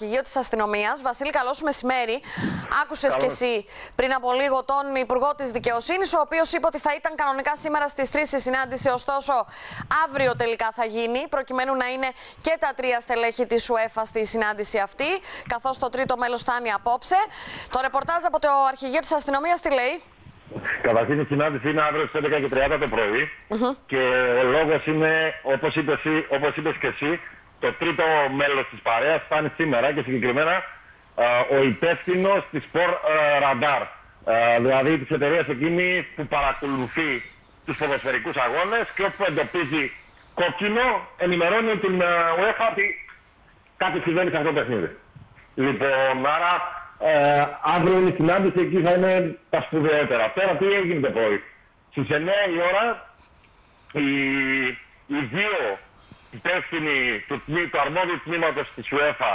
αρχηγείο της αστυνομίας. Βασίλη, καλό σου μεσημέρι. Άκουσες κι εσύ πριν από λίγο τον Υπουργό της Δικαιοσύνης, ο οποίος είπε ότι θα ήταν κανονικά σήμερα στις 3 η συνάντηση. Ωστόσο, αύριο τελικά θα γίνει, προκειμένου να είναι και τα τρία στελέχη της UEFA στη συνάντηση αυτή, καθώς το τρίτο μέλος φτάνει απόψε. Το ρεπορτάζ από το αρχηγείο της αστυνομίας τι λέει; Καταρχήν η συνάντηση είναι αύριο στις 11.30 το πρωί και ο λόγος είναι, όπως είπες όπως είπες και εσύ, το τρίτο μέλος της παρέας φτάνει σήμερα και συγκεκριμένα ο υπεύθυνος της Sport Radar. δηλαδή της εταιρείας εκείνη που παρακολουθεί τους ποδοσφαιρικούς αγώνες και όπου εντοπίζει κόκκινο, ενημερώνει την UEFA ότι κάτι συμβαίνει σε αυτό το παιχνίδι. Λοιπόν, άρα ε, αύριο η συνάντηση εκεί θα είναι τα σπουδαιότερα. Τώρα τι έγινε το πρωί; Στις 9 η ώρα οι, οι δύο υπεύθυνοι του, του αρμόδιου τμήματος της UEFA,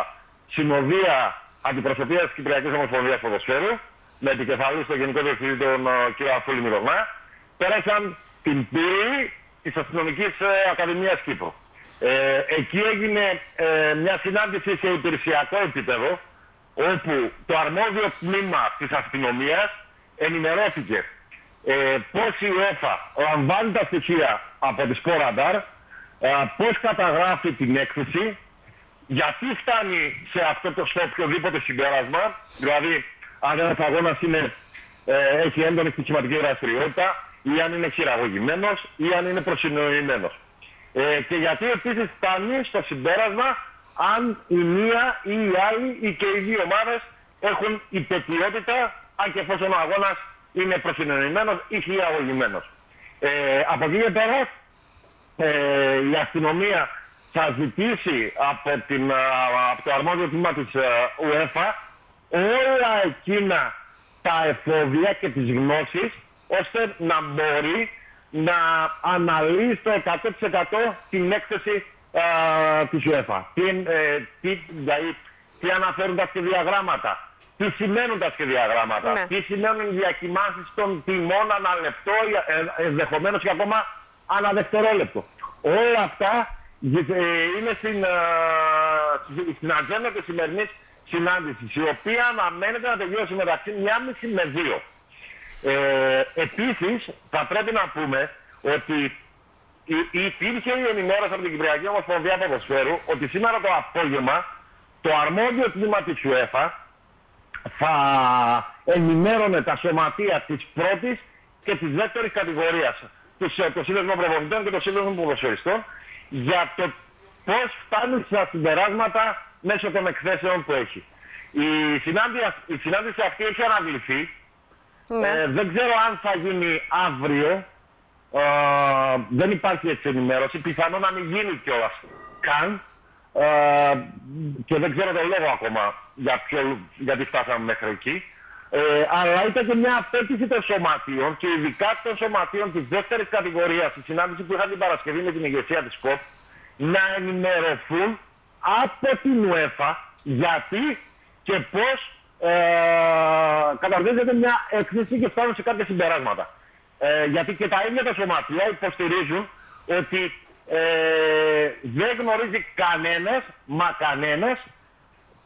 συνοδεία αντιπροσωπείας της Κυπριακής Ομοσπονδίας Ποδοσφαίρου, με επικεφαλής στο Γενικό Διευθυντή τον κ. Αφούλη Μυρωμά, πέρασαν την πύλη της Αστυνομικής ε, Ακαδημίας Κύπρου. Ε, εκεί έγινε ε, μια συνάντηση σε υπηρεσιακό επίπεδο, όπου το αρμόδιο τμήμα της αστυνομίας ενημερώθηκε ε, πώς η UEFA λαμβάνει τα στοιχεία από τη Sporadar, ε, πώς καταγράφει την έκθεση, γιατί φτάνει σε αυτό το στο οποιοδήποτε συμπέρασμα, δηλαδή αν ένας αγώνας είναι, ε, έχει έντονη στοιχηματική δραστηριότητα ή αν είναι χειραγωγημένος ή αν είναι προσυνοημένος. Ε, και γιατί επίσης φτάνει στο συμπέρασμα αν η μία ή η άλλη ή και οι δύο ομάδες έχουν υπετιότητα, αν και εφόσον ο αγώνας είναι προσυνεννοημένο ή χειραγωγημένος. Ε, από εκεί και πέρα, ε, η αστυνομία θα ζητήσει από, την, από το αρμόδιο τμήμα της UEFA όλα εκείνα τα εφόδια και τις γνώσεις ώστε να μπορεί να αναλύσει το 100% την έκθεση της UEFA. Τι, ε, τι, δηλαδή, τι αναφέρουν τα σχεδιαγράμματα, τι σημαίνουν τα σχεδιαγράμματα, ναι. τι σημαίνουν οι διακοιμάνσεις των τιμών ανά λεπτό, ε, ενδεχομένως και ακόμα ανά δευτερόλεπτο. Όλα αυτά ε, είναι στην, στην ατζέντα της σημερινής συνάντησης, η οποία αναμένεται να τελειώσει μεταξύ μία μισή με δύο. Ε, επίσης, θα πρέπει να πούμε ότι υπήρχε η ενημέρωση από την Κυπριακή Ομοσπονδία Ποδοσφαίρου ότι σήμερα το απόγευμα το αρμόδιο τμήμα της UEFA θα ενημέρωνε τα σωματεία της πρώτης και της δεύτερης κατηγορίας το Σύνδεσμο Προπονητών και το Σύνδεσμο Ποδοσφαιριστών για το πώς φτάνουν στα συμπεράσματα μέσω των εκθέσεων που έχει. Η συνάντηση, η συνάντηση αυτή έχει αναβληθεί. Ναι. Ε, δεν ξέρω αν θα γίνει αύριο δεν υπάρχει έτσι ενημέρωση. Πιθανόν να μην γίνει κιόλας καν. Ε, και δεν ξέρω τον λόγο ακόμα για ποιο, γιατί φτάσαμε μέχρι εκεί. Ε, αλλά ήταν και μια απέτηση των σωματείων και ειδικά των σωματείων της δεύτερης κατηγορίας στη συνάντησης που είχαν την Παρασκευή με την ηγεσία της ΚΟΠ να ενημερωθούν από την ΟΕΦΑ γιατί και πώς ε, καταρτίζεται μια έκθεση και φτάνουν σε κάποια συμπεράσματα. Ε, γιατί και τα ίδια τα σωματεία υποστηρίζουν ότι ε, δεν γνωρίζει κανένας, μα κανένας,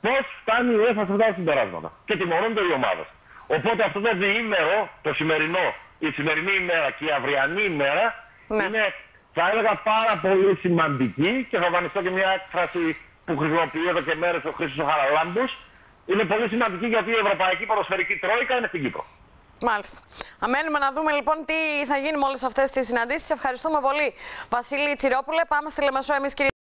πώς φτάνει η UEFA σε αυτά τα συμπεράσματα. Και τιμωρούνται οι ομάδες. Οπότε αυτό το διήμερο, το σημερινό, η σημερινή ημέρα και η αυριανή ημέρα ναι. είναι, θα έλεγα, πάρα πολύ σημαντική και θα δανειστώ και μια έκφραση που χρησιμοποιεί εδώ και μέρες ο Χρήστος Χαραλάμπους. Είναι πολύ σημαντική γιατί η Ευρωπαϊκή Ποδοσφαιρική Τρόικα είναι στην Κύπρο. Μάλιστα. Αμένουμε να δούμε λοιπόν τι θα γίνει με όλες αυτές τις συναντήσεις. Ευχαριστούμε πολύ, Βασίλη Τσιρόπουλε. Πάμε στη Λεμεσό εμείς, κύριε.